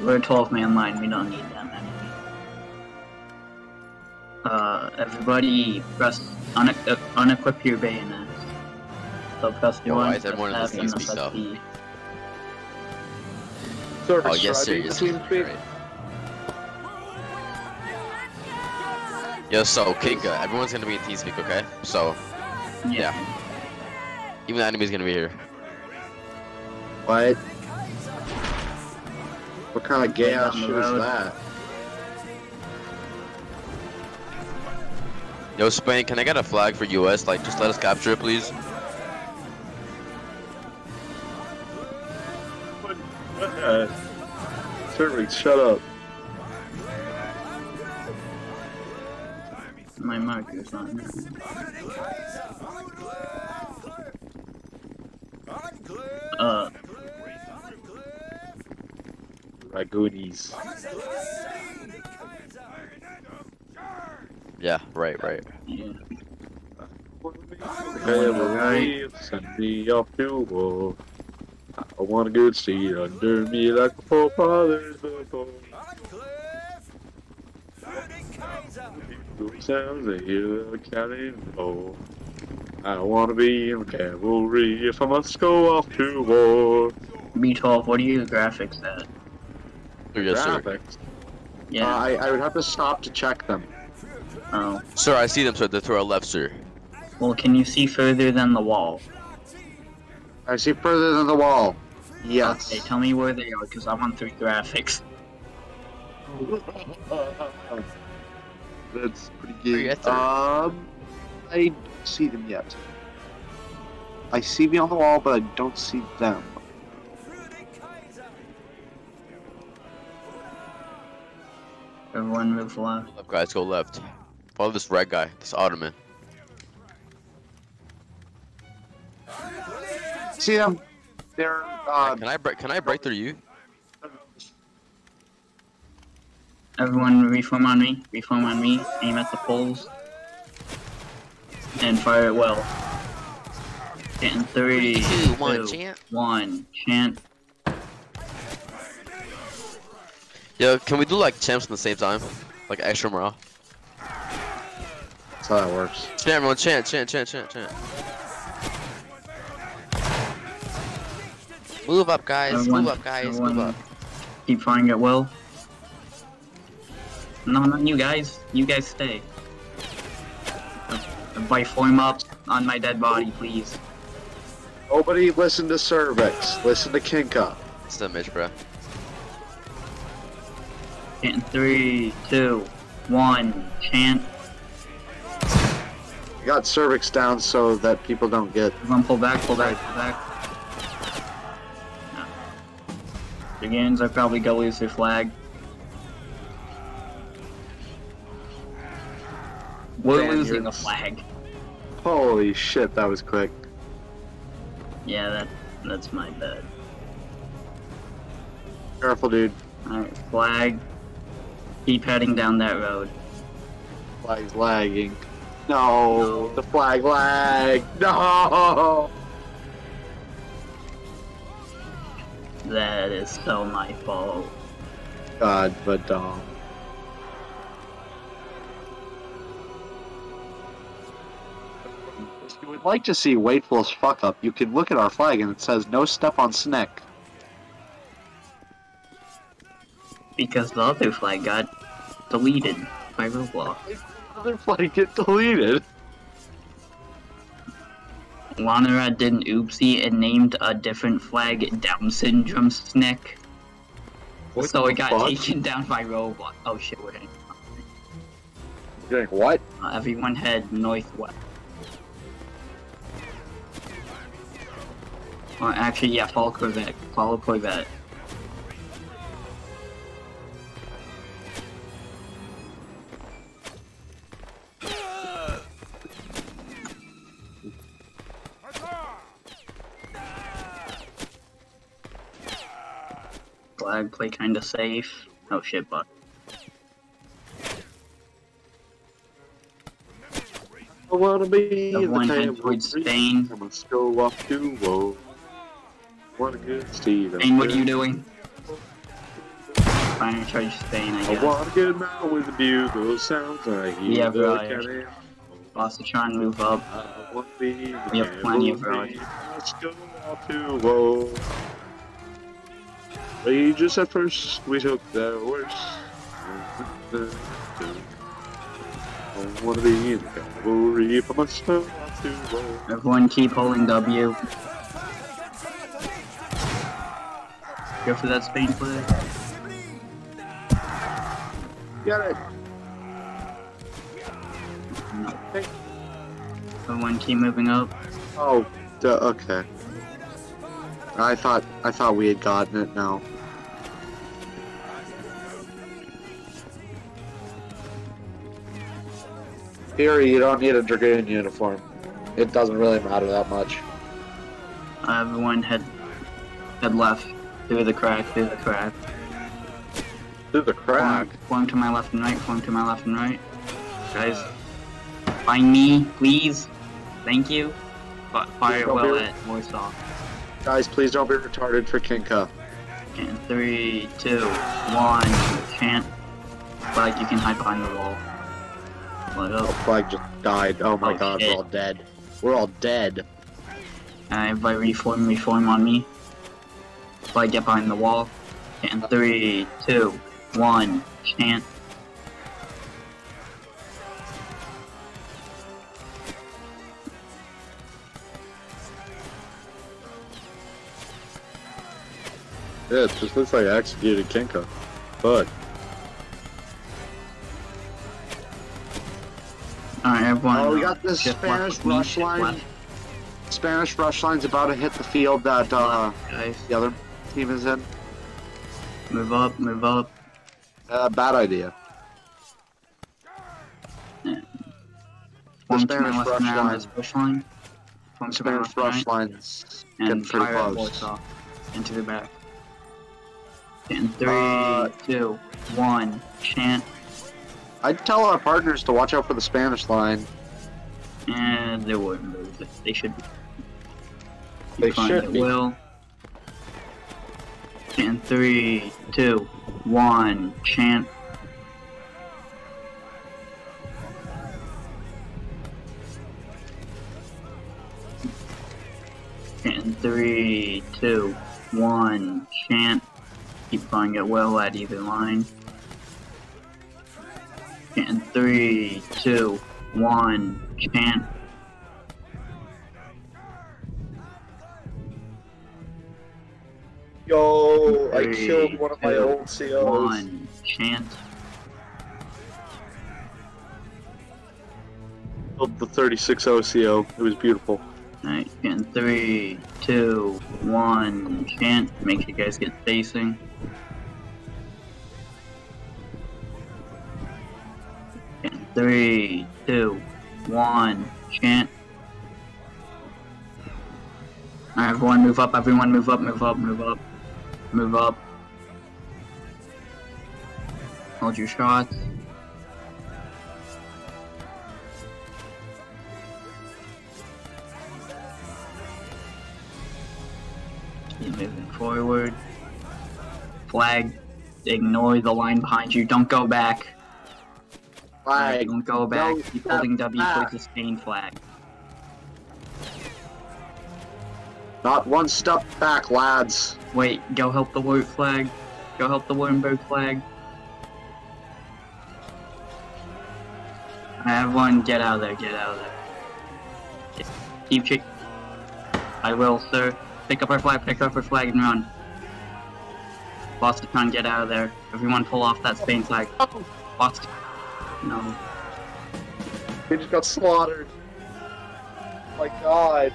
We're a 12 man line, we don't need that many. Uh, everybody press, une uh, unequip your bayonets. So press Yo, one, why is everyone in press this F, and TeamSpeak press though? B. Service Oh yes, sir. strategy Yes, sir. Right. Yo, so Kinka, everyone's gonna be in TeamSpeak, okay? So Yeah. even the enemy's gonna be here. What? What kind of gay ass shit is that? Yo, Spain, can I get a flag for US? Like, just let us capture it, please. Service, shut up. My marker's on there. Uh, Ragoonies. Yeah, right, right. send me off to war. I want a good seat under me like a forefathers before. Sounds I hear the cannon roll. I wanna be in cavalry if I must go off to war. B12, what are your graphics at? Oh, yes, sir. Yeah. Uh, I, I would have to stop to check them. oh. Sir, I see them, sir. They're to our left, sir. Well, can you see further than the wall? I see further than the wall. Yes. Okay, tell me where they are, because I want three graphics. That's pretty good. yes, um, I don't see them yet. I see me on the wall, but I don't see them. Everyone move left. Left, guys, go left. Follow this red guy, this Ottoman. See them? They're uh, can I break? Can I break through you? Everyone reform on me. Reform on me. Aim at the poles. And fire it well. Getting three, Two, two, one, chant. one. Chant. Yo, can we do like champs at the same time? Like extra morale. that's how that works. Chant, everyone, chant, chant, chant, chant, chant. Move up, guys. Everyone- move up, guys. everyone Move up. Keep firing it will. No, not you guys. You guys stay. Everybody form up on my dead body, please. Nobody listen to Cervix. Listen to Kinka. It's the Mitch, bro. Getting three, two, one. Chant. Got Cervix down so that people don't get. Everyone pull back, pull back, pull back. No. The games are probably gonna lose their flag. We're losing the flag. Holy shit, that was quick. Yeah, that that's my bad. Careful, dude. Alright, flag. Keep heading down that road. Flag's lagging. No, the flag lag. No. That is so my fault. God, but um. If you would like to see Waitful's fuck up, you can look at our flag and it says no step on Snick. Because the other flag got deleted by Roblox. The Other flag get deleted. Lanarad did an oopsie and named a different flag Down Syndrome Snick. What so it got fuck? taken down by Roblox. Oh shit, we're hitting. Like, what? Uh, everyone head northwest. Or actually, yeah, follow Corvette. Follow Corvette. Flag play kinda safe. Oh shit, but I wanna be the table towards green. Spain. I must go off to war. What a good steed. Spain, what are you doing? Fire charge Spain, I I guess. wanna get mad with the bugle sounds. I hear Yeah, the bro. cannon. Bossatron, move up. I wanna We have plenty of road. Let's go off to war. We just at first we took their worst. I wanna be in the cavalry I must off to war. Everyone keep holding W. Go for that Spain play. Get it! No. Everyone keep moving up. Oh, duh, okay. I thought I thought we had gotten it now. Theory, you don't need a dragoon uniform. It doesn't really matter that much. Everyone had, head left through the crack, through the crack. Through the crack? form to my left and right, form to my left and right. Guys, find me, please. Thank you. Fi- Fire well be- at Warsaw. Guys, please don't be retarded for Kinka. And three, two, one. Can't. But you can hide behind the wall. Oh, up. flag just died. Oh my Oh, god, shit. we're all dead. We're all dead. Uh, everybody reform, reform on me. Flag, get behind the wall. And three, two, one, chant. Yeah, it just looks like I executed Kinka. But Alright, everyone. Oh, we uh, got this Spanish rush line. left, Spanish rush line's about to hit the field that uh, Guys, the other team is in. move up, move up. Uh, bad idea. Form to Spanish rush line. push line. My Spanish rush lines getting pretty close. Into the back. In three, Uh, two, one, chant, I'd tell our partners to watch out for the Spanish line. and they wouldn't move. They should be. They should it be. will. In three, two, one, chant. In three, two, one, chant. Keep flying it well at either line. In three, two, one, chant. Yo, I killed one of my old COs. One, chant. Killed the 36 OCO. It was beautiful. Alright, in three, two, one, chant. Make sure you guys get facing. Three, two, one, chant. Alright, everyone move up, everyone move up, move up, move up. Move up. Hold your shots. Keep moving forward. Flag. Ignore the line behind you. Don't go back. Flag. Don't go back. Don't Keep holding W back. the Spain flag. Not one step back, lads. Wait, go help the Wort flag. Go help the Wurtemberg flag. I have one. get out of there. Get out of there. Keep chick. I will, sir. Pick up our flag. Pick up our flag and run. Boston, get out of there. Everyone, pull off that Spain flag. Boston. No. We just got slaughtered. Oh my god.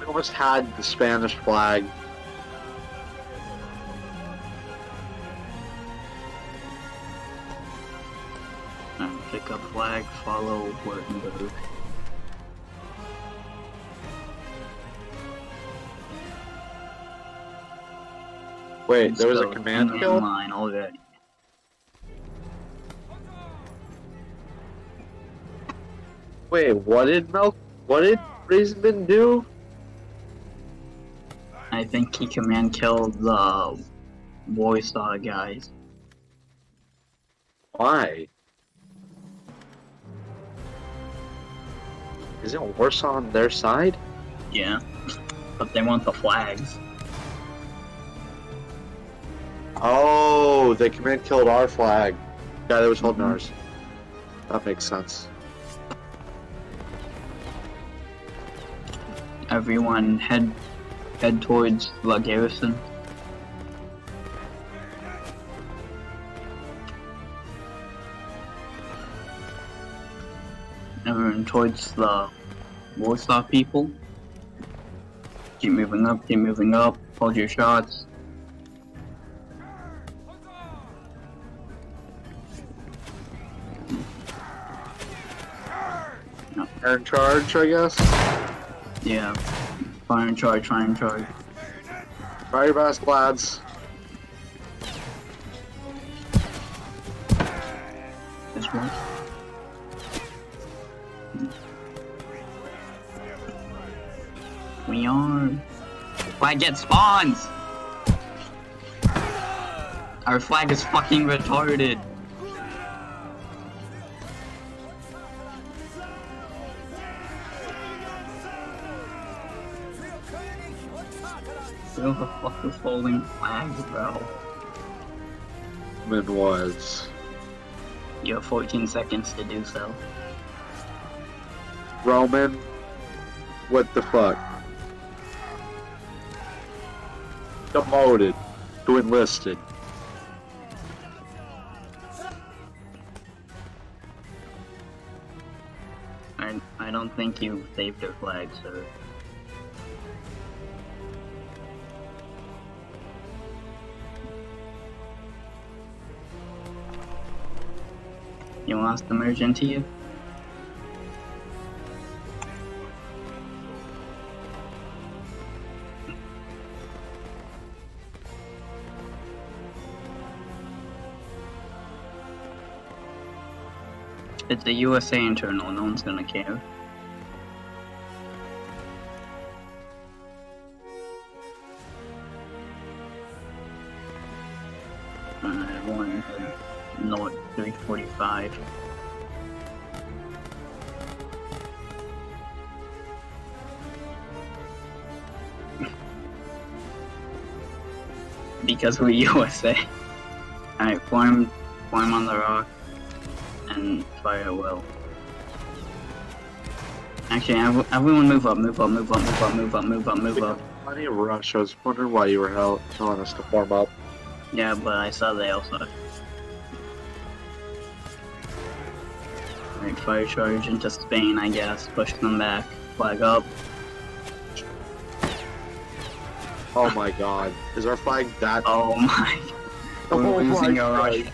We almost had the Spanish flag. Up flag. Follow Wurtemberg. Wait, there was a command in kill? line already. Wait, what did Mel? What did Raisinman do? I think he command killed the Warsaw guys. Why? Isn't Warsaw on their side? Yeah. But they want the flags. Oh, they command killed our flag. Yeah, that was holding Mhm. ours. That makes sense. Everyone head head towards the garrison. Towards the Warsaw people. Keep moving up, keep moving up, hold your shots. In charge, I guess. Yeah. Fire and charge, fire and charge. Try your best, lads. This one. Flag get spawns! Our flag is fucking retarded. Who the fuck is holding flags, bro? Min was You have 14 seconds to do so. Roman. What the fuck? Demoted to enlisted. I, I don't think you saved your flag, sir. You us to merge into you? It's a USA internal, no one's gonna care. One North 345. because we're USA. Alright, form, form on the rock and fire at will. Actually, ev- everyone move up, move up, move up, move up, move up, move up, move up. Plenty of rush. I was wondering why you were hell- telling us to form up. Yeah, but I saw they also. Alright, fire charge into Spain, I guess. Push them back. Flag up. Oh my god. Is our flag that? Oh my. We're Oh losing my our God. rush.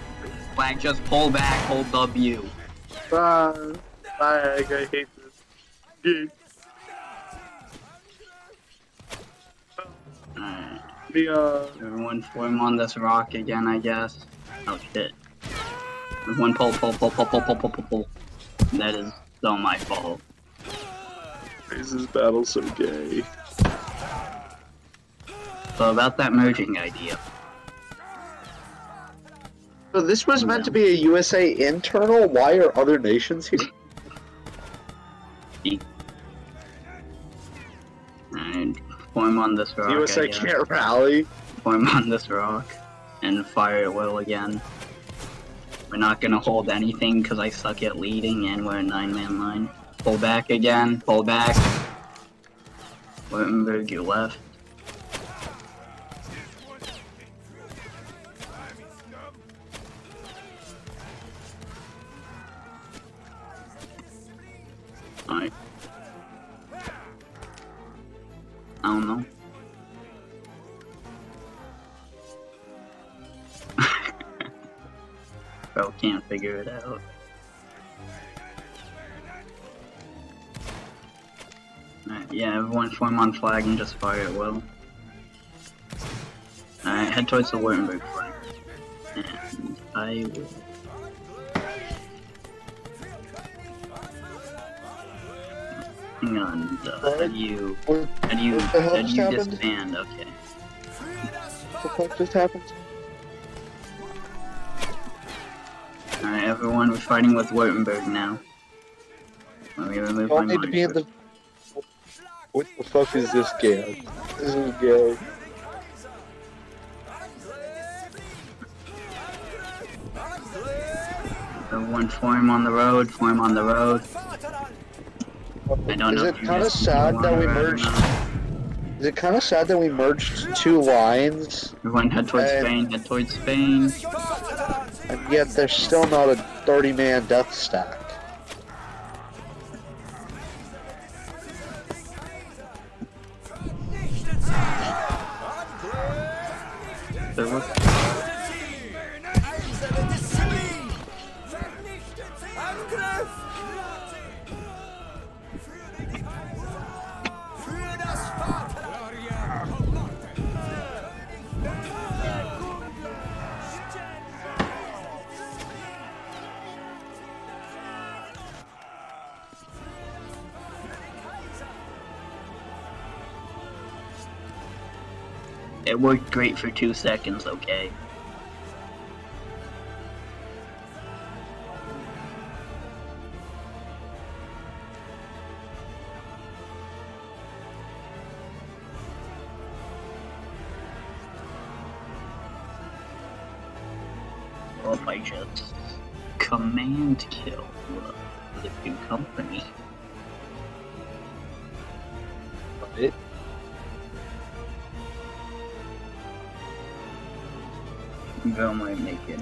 Just pull back, hold W. Ah, flag, I hate this game. Alright. The, uh, Everyone form on this rock again, I guess. Oh shit. Everyone pull, pull, pull, pull, pull, pull, pull, pull, pull. That is so my fault. is this battle so gay? So about that merging idea. So this was meant to be a USA internal? Why are other nations here? And form on this rock. USA can't rally? Form on this rock. And fire at will again. We're not gonna hold anything because I suck at leading and we're a nine man line. Pull back again, pull back. Wittenberg, you left. Alright. I don't know. Bro can't figure it out. Alright, yeah, everyone form on flag and just fire at will. Alright, head towards the Wurtenberg flank. And I will. Hang on, uh, how do you, What how do you, the how do just you happened? disband? Okay. the fuck just happened? Alright, everyone, we're fighting with Wurtenberg now. Let me remove all my need to be in the. What the fuck is this game? This is gay. Everyone form on the road, form on the road. I don't is know it kind of sad that we the road or merged? Is it kind of sad that we merged two lines, Everyone head towards Uh, Spain, head towards Spain. and yet there's still not a 30-man death stack? Worked great for two seconds, okay? Well, if I just command kill the new company. Bill might make it.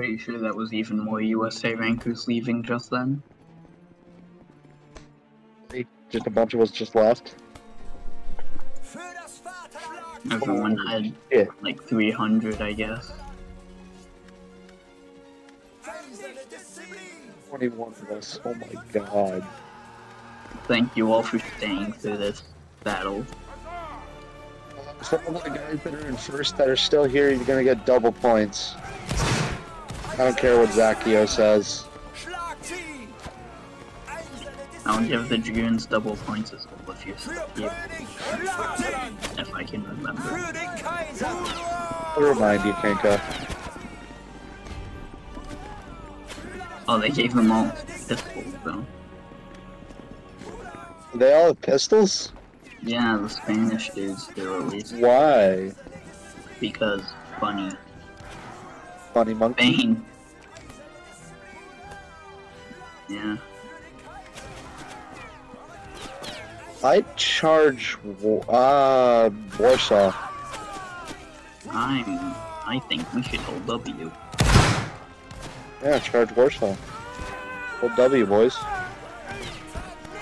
Pretty sure that was even more USA rankers leaving just then. Just a bunch of us just left. Everyone had Yeah. like 300, I guess. 21 of us. Oh my god. Thank you all for staying through this battle. Some of the guys that are in first that are still here, you're gonna get double points. I don't care what Zacchio says. I'll give the Dragoons double points as well if here. If I can remember. I'll remind you, Kenka. Oh, they gave them all pistols though. They all have pistols? Yeah, the Spanish dudes at least. Why? Because funny. Funny monkey. Spain. Yeah. I charge uh Warsaw. I'm. I think we should hold W. Yeah, charge Warsaw. Hold W boys.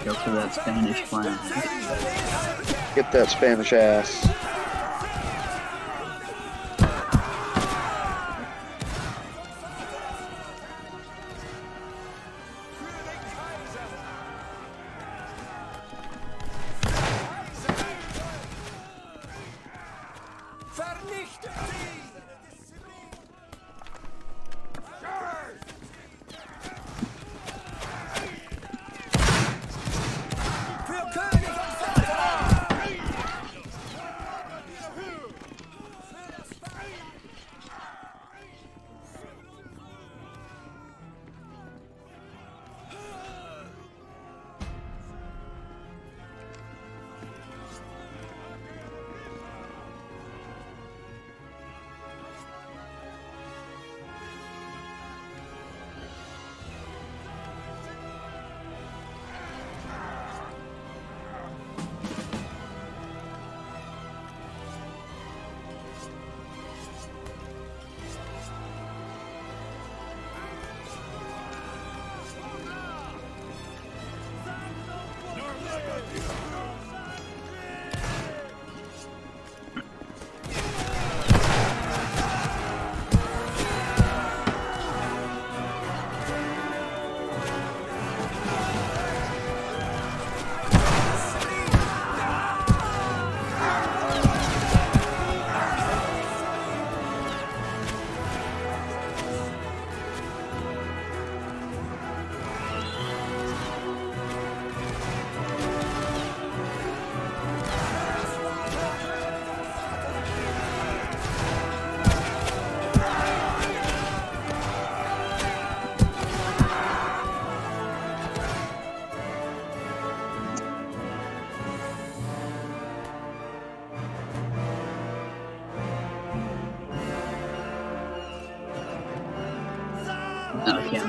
Go for that Spanish flag. Get that Spanish ass.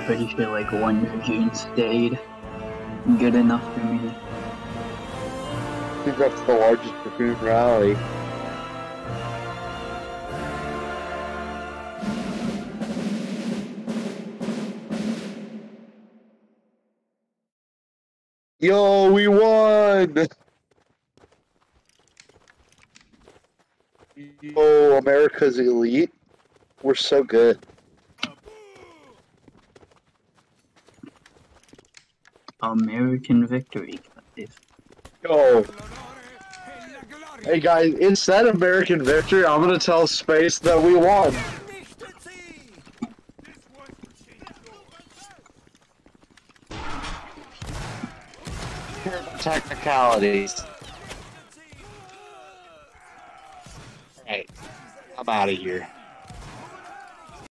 Pretty sure like Wonder June stayed. Good enough for me. I think that's the largest Dragoon rally. Yo, we won! Yo, America's elite. We're so good. American victory, guys. Yo. Hey guys, instead of American victory, I'm gonna tell Space that we won. Technicalities. Hey, I'm out of here.